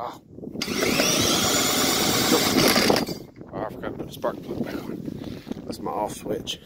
Oh. oh I forgot to put the spark plug back on. That's my off switch.